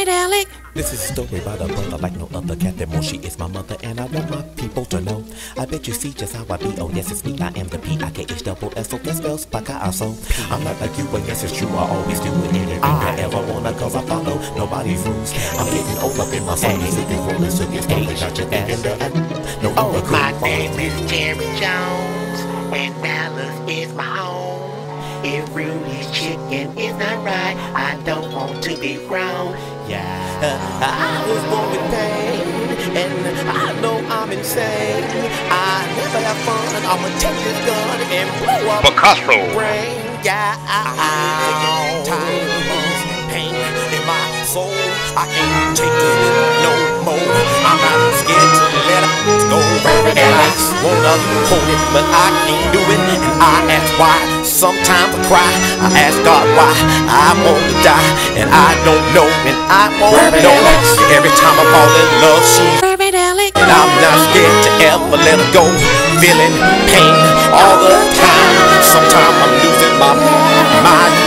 Verbadelic. This is a story about a brother like no other. Captain Moshi is my mother, and I want my people to know. I bet you see just how I be. Oh, yes, it's me. I am the P I K H double S S O. That spells Picasso. I'm not like you, but yes, it's true. I always do it anything I ever wanna, cause I follow nobody's rules. I'm getting old up in my songs. If you rolling, so it's probably got you thinking that I no Oh, other could my follow name is Terry Jones, and Dallas is my home. It really Rudy's chicken is not right, I don't want to be wrong. Yeah, I was born with pain, and I know I'm insane. I never have fun. I'ma take this gun and blow up Picasso. my brain. Yeah, I'm tired of pain in my soul. I can't take it no more. I'm not scared to let it go. And I wanna hold it, but I can't do it. And I ask why. Sometimes I cry. I ask God why. I wanna die, and I don't know, and I won't know. Every time I fall in love, she's Verbadelic. and I'm not scared to ever let her go. Feeling pain all the time. Sometimes I'm losing my mind.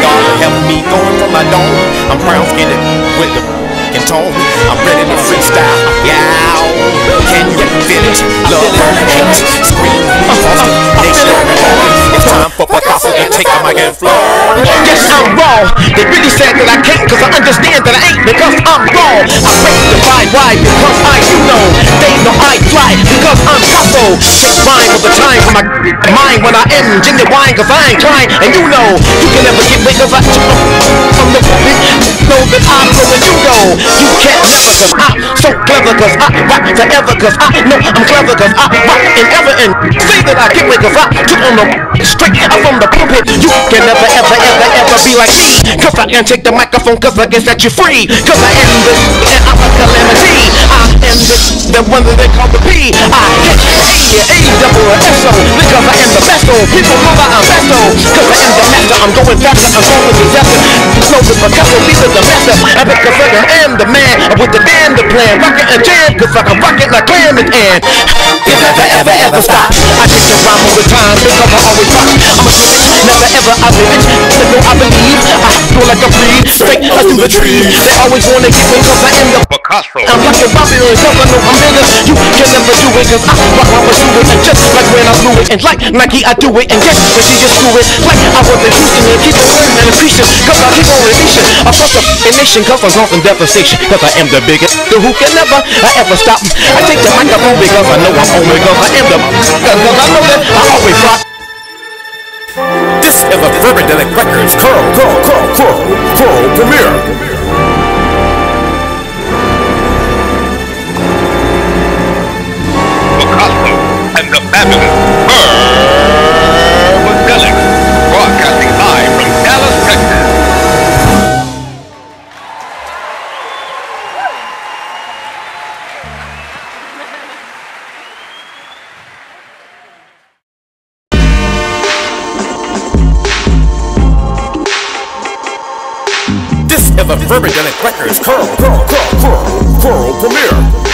God help me going from my dome. I'm brown skinned with the and tone. I'm ready to freestyle. Yeah. Can you feel it? Love, hate, scream, nation. It's time for Picasso to take the mic and flow. Yes, I'm wrong. They really said that I can't, cause I understand that I ain't, because I'm wrong. I break the vibe, why? Because I, you know, they Mine all the time for my mind when I am cause I ain't trying, and you know, you can never get me, cause I from the big know that I'm going, you know, you can't never, cause I'm so clever, cause I rock forever, cause I know I'm clever, cause I rock and ever, and say that I get away, cause I took on the straight up from the pulpit. You can never, ever, ever, ever be like me. Cause I can take the microphone, cause I can set you free. Cause I am the, and I'm a calamity. I am the, the one that they call the P. I get A, double, S, O. Because I am the best, oh. People know that I'm best, oh. Cause I am the master, I'm going faster, I'm going disaster. Know the Picasso, these are the master. I because I am the man with the band, the plan. Rocket and jam, cause I can rock it like clam and. It never, ever, ever stop. I take the rhyme the time because I always rock. I'm a never ever I live it. They know I believe. I feel like a breed, straight up through the tree. They always wanna get me cause I am the Picasso. I'm like a Babylon, cause I know I'm bigger. You can never do it, cause I rock my pursue it. And just like when I blew it, and like Nike, I do it. And guess when she just do it, like I was in Houston, and keep on learning and appreciating. Cause I keep on releasing across the f***ing nation, cause I'm off in devastation. Cause I am the biggest, the who can never, I ever stop. I take the microphone because I know I'm on it, cause I am the, cause I know that I always rock. This is a Verbadelic Records Curl, Curl, Curl, Curl, Curl premiere. And the fabulous Birdelic. Broadcasting live from Dallas, Texas. This is a Verbadelic Records Curl, Curl, Curl, Curl, Curl premiere.